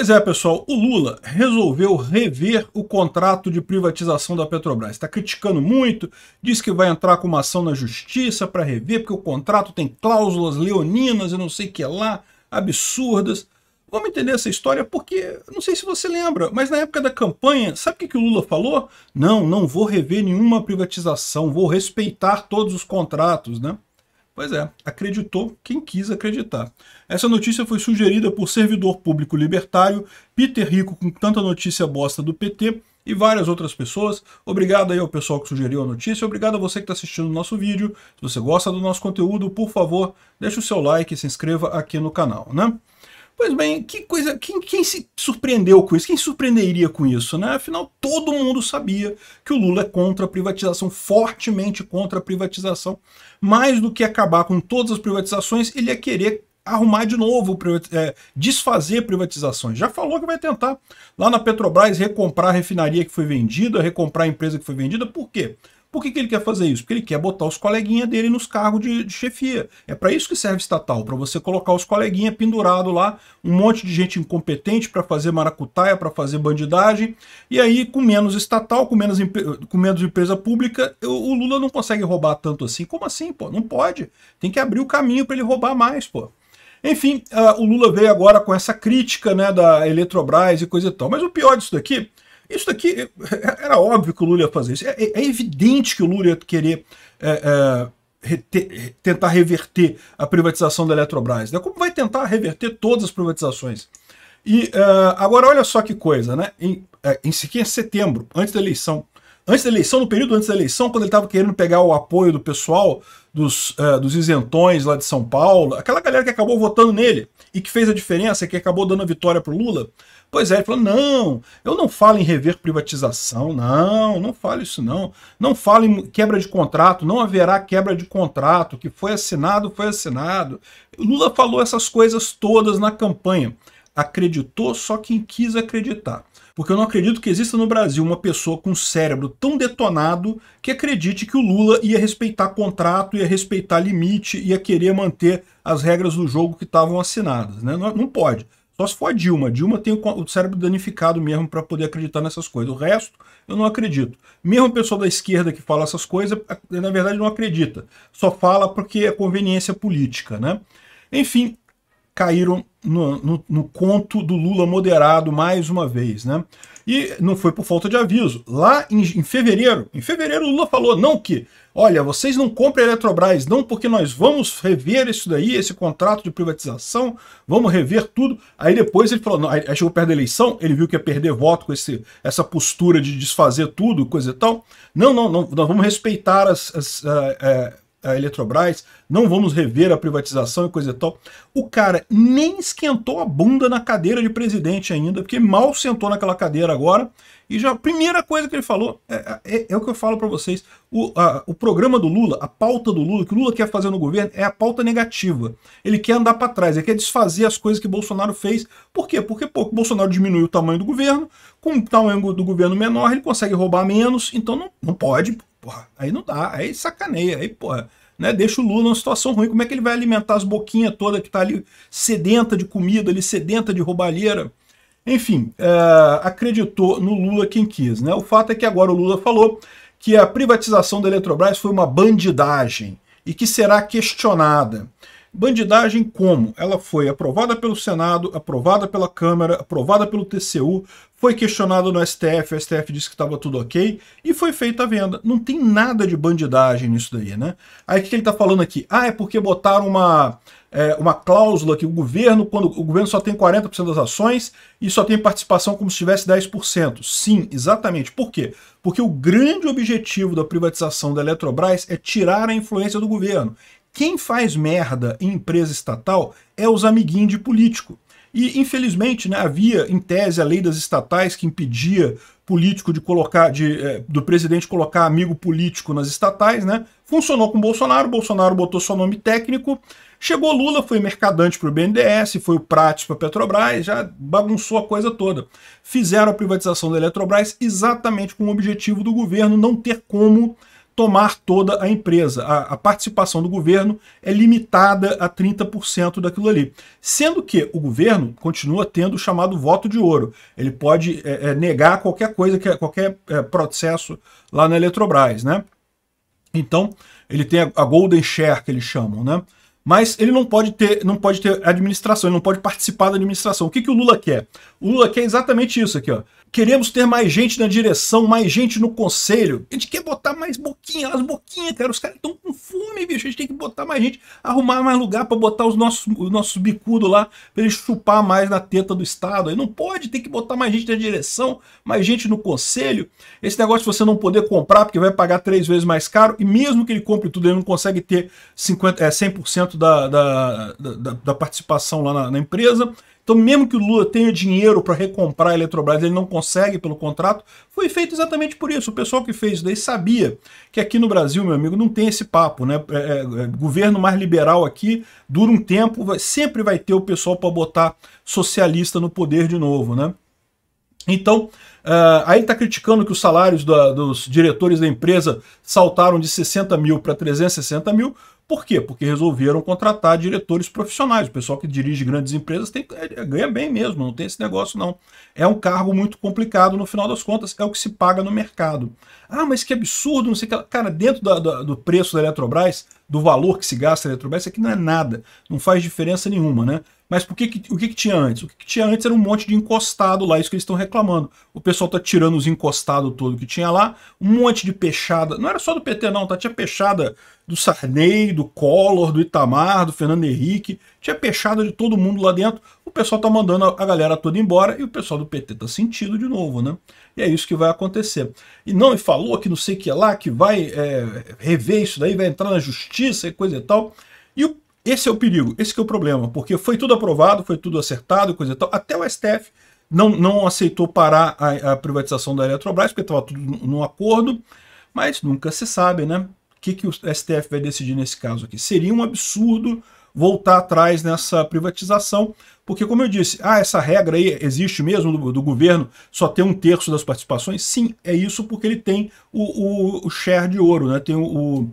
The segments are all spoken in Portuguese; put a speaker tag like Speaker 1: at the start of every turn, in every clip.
Speaker 1: Pois é, pessoal, o Lula resolveu rever o contrato de privatização da Petrobras. Está criticando muito, diz que vai entrar com uma ação na justiça para rever, porque o contrato tem cláusulas leoninas e não sei o que lá, absurdas. Vamos entender essa história porque, não sei se você lembra, mas na época da campanha, sabe o que, que o Lula falou? Não, não vou rever nenhuma privatização, vou respeitar todos os contratos, né? Pois é, acreditou quem quis acreditar. Essa notícia foi sugerida por servidor público libertário, Peter Rico, com tanta notícia bosta do PT, e várias outras pessoas. Obrigado aí ao pessoal que sugeriu a notícia, obrigado a você que está assistindo o nosso vídeo. Se você gosta do nosso conteúdo, por favor, deixe o seu like e se inscreva aqui no canal, né? Pois bem, que coisa. Quem, quem, se surpreendeu com isso? Quem surpreenderia com isso, né? Afinal, todo mundo sabia que o Lula é contra a privatização, fortemente contra a privatização. Mais do que acabar com todas as privatizações, ele ia querer arrumar de novo, é, desfazer privatizações. Já falou que vai tentar lá na Petrobras recomprar a refinaria que foi vendida, recomprar a empresa que foi vendida. Por quê? Por que, que ele quer fazer isso? Porque ele quer botar os coleguinhas dele nos cargos de, de chefia. É para isso que serve estatal, para você colocar os coleguinhas pendurados lá, um monte de gente incompetente para fazer maracutaia, para fazer bandidagem, e aí com menos estatal, com menos, com menos empresa pública, o Lula não consegue roubar tanto assim. Como assim, pô? Não pode. Tem que abrir o caminho para ele roubar mais, pô. Enfim, uh, o Lula veio agora com essa crítica né, da Eletrobras e coisa e tal. Mas o pior disso daqui isso daqui era óbvio que o Lula ia fazer isso. É, é evidente que o Lula ia querer é, é, tentar reverter a privatização da Eletrobras. Né? Como vai tentar reverter todas as privatizações? E uh, agora olha só que coisa, né? É, em, em setembro, antes da eleição, antes da eleição, no período antes da eleição, quando ele estava querendo pegar o apoio do pessoal, dos, uh, dos isentões lá de São Paulo, aquela galera que acabou votando nele e que fez a diferença, que acabou dando a vitória para o Lula, Pois é, ele falou: não, eu não falo em rever privatização, não, não falo isso não. Não falo em quebra de contrato, não haverá quebra de contrato, que foi assinado, foi assinado. O Lula falou essas coisas todas na campanha. Acreditou só quem quis acreditar. Porque eu não acredito que exista no Brasil uma pessoa com um cérebro tão detonado que acredite que o Lula ia respeitar contrato, ia respeitar limite, ia querer manter as regras do jogo que estavam assinadas. Né? Não, não pode. Só se for a Dilma. Dilma tem o cérebro danificado mesmo para poder acreditar nessas coisas. O resto, eu não acredito. Mesmo o pessoal da esquerda que fala essas coisas, na verdade não acredita. Só fala porque é conveniência política, né? Enfim, caíram no, no, no, conto do Lula moderado mais uma vez, né? E não foi por falta de aviso. Lá em, em fevereiro, em fevereiro o Lula falou não que, olha, vocês não comprem a Eletrobras, não porque nós vamos rever isso daí, esse contrato de privatização, vamos rever tudo. Aí depois ele falou, não, aí chegou perto da eleição, ele viu que ia perder voto com esse, essa postura de desfazer tudo, coisa e tal. Não, não, não nós vamos respeitar as, as uh, uh, a Eletrobras, não vamos rever a privatização e coisa e tal. O cara nem esquentou a bunda na cadeira de presidente ainda, porque mal sentou naquela cadeira agora. E já a primeira coisa que ele falou é, é, é o que eu falo para vocês: o, a, o programa do Lula, a pauta do Lula, que o Lula quer fazer no governo é a pauta negativa. Ele quer andar para trás, ele quer desfazer as coisas que Bolsonaro fez. Por quê? Porque pô, Bolsonaro diminuiu o tamanho do governo, com o tamanho do governo menor, ele consegue roubar menos, então não, não pode, porra, aí não dá, aí sacaneia, aí, porra, né, deixa o Lula numa situação ruim. Como é que ele vai alimentar as boquinhas todas que tá ali sedenta de comida, ali sedenta de roubalheira? Enfim, é, acreditou no Lula quem quis, né? O fato é que agora o Lula falou que a privatização da Eletrobras foi uma bandidagem e que será questionada. Bandidagem como? Ela foi aprovada pelo Senado, aprovada pela Câmara, aprovada pelo TCU, foi questionada no STF, o STF disse que estava tudo ok, e foi feita a venda. Não tem nada de bandidagem nisso daí, né? Aí o que ele está falando aqui? Ah, é porque botaram uma, é, uma cláusula que o governo, quando o governo só tem 40% das ações e só tem participação como se tivesse 10%. Sim, exatamente. Por quê? Porque o grande objetivo da privatização da Eletrobras é tirar a influência do governo. Quem faz merda em empresa estatal é os amiguinhos de político. E, infelizmente, né, havia, em tese, a lei das estatais que impedia político de colocar, de, é, do presidente colocar amigo político nas estatais, né? Funcionou com Bolsonaro, Bolsonaro botou seu nome técnico, chegou Lula, foi mercadante para o BNDES, foi o Prates para a Petrobras, já bagunçou a coisa toda. Fizeram a privatização da Eletrobras exatamente com o objetivo do governo não ter como tomar toda a empresa. A, a, participação do governo é limitada a 30% daquilo ali. Sendo que o governo continua tendo o chamado voto de ouro. Ele pode é, é, negar qualquer coisa, qualquer é, processo lá na Eletrobras, né? Então, ele tem a, a Golden Share, que eles chamam, né? Mas ele não pode ter, não pode ter administração, ele não pode participar da administração. O que, que o Lula quer? O Lula quer exatamente isso aqui, ó. Queremos ter mais gente na direção, mais gente no conselho. A gente quer botar mais boquinha, as boquinhas, cara. Os caras estão com fome, bicho. A gente tem que botar mais gente, arrumar mais lugar para botar os nossos, os nossos bicudos lá, para eles chupar mais na teta do Estado. Aí não pode, tem que botar mais gente na direção, mais gente no conselho. Esse negócio de você não poder comprar, porque vai pagar três vezes mais caro, e mesmo que ele compre tudo, ele não consegue ter 50, é, 100% da, da, da, da participação lá na, na empresa. Então, mesmo que o Lula tenha dinheiro para recomprar a Eletrobras, ele não consegue pelo contrato, foi feito exatamente por isso. O pessoal que fez isso daí sabia que aqui no Brasil, meu amigo, não tem esse papo, né? É, é, é governo mais liberal aqui dura um tempo, vai, sempre vai ter o pessoal para botar socialista no poder de novo, né? Então, uh, aí ele está criticando que os salários da, dos diretores da empresa saltaram de 60 mil para 360 mil. Por quê? Porque resolveram contratar diretores profissionais. O pessoal que dirige grandes empresas tem, é, ganha bem mesmo, não tem esse negócio não. É um cargo muito complicado, no final das contas, é o que se paga no mercado. Ah, mas que absurdo, não sei o que. Cara, dentro da, da, do preço da Eletrobras, do valor que se gasta na Eletrobras, isso aqui não é nada, não faz diferença nenhuma, né? Mas por que, que, o que, que tinha antes? O que, que, tinha antes era um monte de encostado lá, isso que eles estão reclamando. O pessoal tá tirando os encostados todo que tinha lá, um monte de peixada. Não era só do PT, não, tá? Tinha peixada do Sarney, do Collor, do Itamar, do Fernando Henrique. Tinha peixada de todo mundo lá dentro. O pessoal tá mandando a galera toda embora e o pessoal do PT tá sentido de novo, né? E é isso que vai acontecer. E não, e falou que não sei o que lá, que vai é, rever isso daí, vai entrar na justiça e coisa e tal. E o esse é o perigo, esse é o problema, porque foi tudo aprovado, foi tudo acertado, coisa e tal. Até o STF não, não aceitou parar a, a privatização da Eletrobras, porque estava tudo no acordo, mas nunca se sabe, né? O que, que o STF vai decidir nesse caso aqui? Seria um absurdo voltar atrás nessa privatização, porque, como eu disse, ah, essa regra aí existe mesmo do, do governo só ter um terço das participações? Sim, é isso porque ele tem o, o, o share de ouro, né? tem o, o, uh,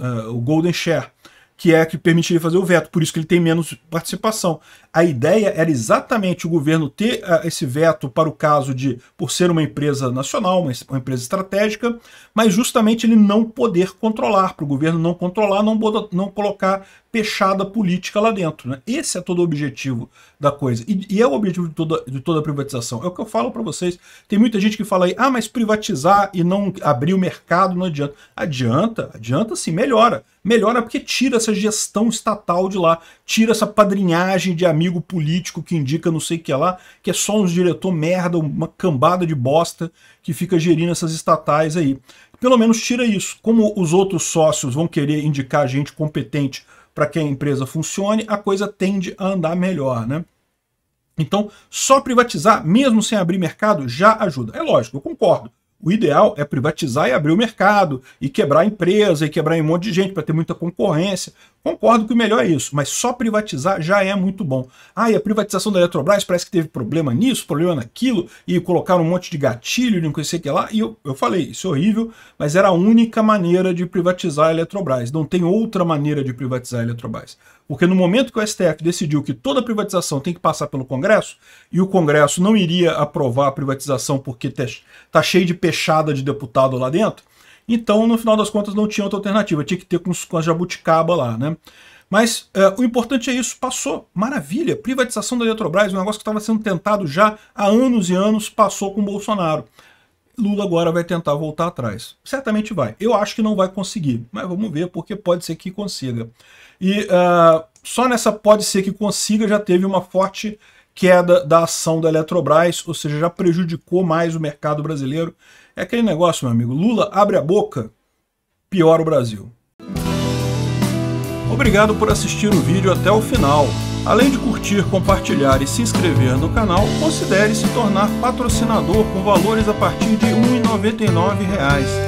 Speaker 1: uh, o golden share que é que permitiria fazer o veto, por isso que ele tem menos participação. A ideia era exatamente o governo ter uh, esse veto para o caso de, por ser uma empresa nacional, uma, uma empresa estratégica, mas justamente ele não poder controlar, para o governo não controlar, não, não colocar peixada política lá dentro. Né? Esse é todo o objetivo da coisa. E, e, é o objetivo de toda, de toda a privatização. É o que eu falo para vocês. Tem muita gente que fala aí, ah, mas privatizar e não abrir o mercado não adianta. Adianta, adianta sim, melhora. Melhora porque tira essa gestão estatal de lá, tira essa padrinhagem de amigo político que indica não sei o que lá, que é só um diretor merda, uma cambada de bosta que fica gerindo essas estatais aí. Pelo menos tira isso. Como os outros sócios vão querer indicar gente competente para que a empresa funcione, a coisa tende a andar melhor, né? Então, só privatizar, mesmo sem abrir mercado, já ajuda. É lógico, eu concordo. O ideal é privatizar e abrir o mercado, e quebrar a empresa, e quebrar um monte de gente para ter muita concorrência. Concordo que o melhor é isso, mas só privatizar já é muito bom. Ah, e a privatização da Eletrobras parece que teve problema nisso, problema naquilo, e colocaram um monte de gatilho, não sei o que lá, e eu, eu falei, isso é horrível, mas era a única maneira de privatizar a Eletrobras. Não tem outra maneira de privatizar a Eletrobras. Porque no momento que o STF decidiu que toda privatização tem que passar pelo Congresso, e o Congresso não iria aprovar a privatização porque está cheio de peixada de deputado lá dentro, então no final das contas não tinha outra alternativa, tinha que ter com, com a jabuticaba lá, né? Mas é, o importante é isso, passou, maravilha, privatização da Eletrobras, um negócio que estava sendo tentado já há anos e anos, passou com o Bolsonaro. Lula agora vai tentar voltar atrás. Certamente vai. Eu acho que não vai conseguir, mas vamos ver, porque pode ser que consiga. E uh, só nessa pode ser que consiga já teve uma forte queda da ação da Eletrobras, ou seja, já prejudicou mais o mercado brasileiro. É aquele negócio, meu amigo, Lula abre a boca, piora o Brasil. Obrigado por assistir o vídeo até o final. Além de curtir, compartilhar e se inscrever no canal, considere se tornar patrocinador com valores a partir de R$ 1,99